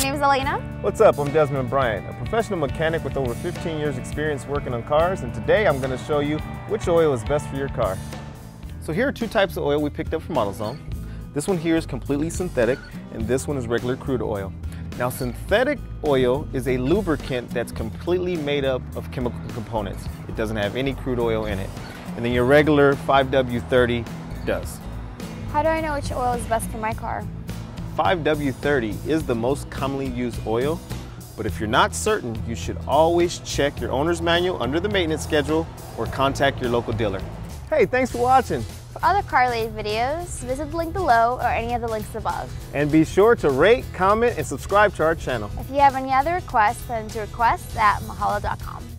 my name is Alena. What's up? I'm Desmond Bryant, a professional mechanic with over 15 years experience working on cars, and today I'm going to show you which oil is best for your car. So here are two types of oil we picked up from AutoZone. This one here is completely synthetic, and this one is regular crude oil. Now synthetic oil is a lubricant that's completely made up of chemical components. It doesn't have any crude oil in it. And then your regular 5W30 does. How do I know which oil is best for my car? 5W30 is the most commonly used oil, but if you're not certain, you should always check your owner's manual under the maintenance schedule or contact your local dealer. Hey, thanks for watching. For other car-related videos, visit the link below or any of the links above. And be sure to rate, comment, and subscribe to our channel. If you have any other requests, send to requests at mahalo.com.